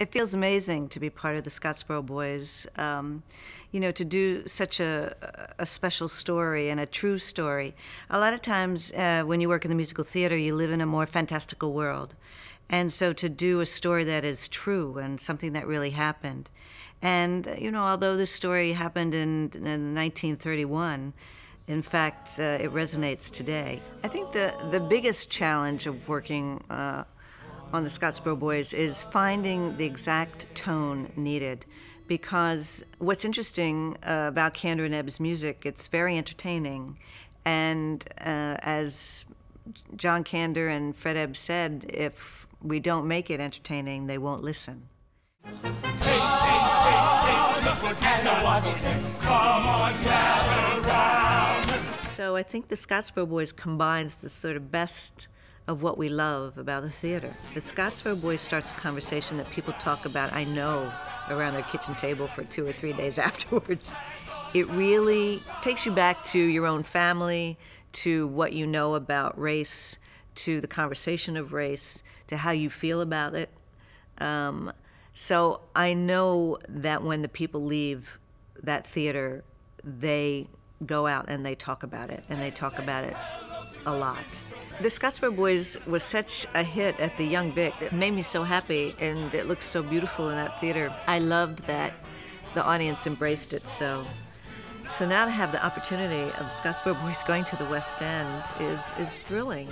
It feels amazing to be part of the Scottsboro Boys. Um, you know, to do such a, a special story and a true story. A lot of times, uh, when you work in the musical theater, you live in a more fantastical world. And so to do a story that is true and something that really happened. And, you know, although this story happened in, in 1931, in fact, uh, it resonates today. I think the, the biggest challenge of working uh, on the Scottsboro Boys is finding the exact tone needed. Because what's interesting uh, about Kander and Ebb's music, it's very entertaining. And uh, as John Kander and Fred Ebb said, if we don't make it entertaining, they won't listen. So I think the Scottsboro Boys combines the sort of best of what we love about the theater. The Scottsboro Boys starts a conversation that people talk about, I know, around their kitchen table for two or three days afterwards. It really takes you back to your own family, to what you know about race, to the conversation of race, to how you feel about it. Um, so I know that when the people leave that theater, they go out and they talk about it, and they talk about it a lot. The Scottsboro Boys was such a hit at the Young Vic. It made me so happy, and it looked so beautiful in that theater. I loved that the audience embraced it so. So now to have the opportunity of the Scottsboro Boys going to the West End is, is thrilling.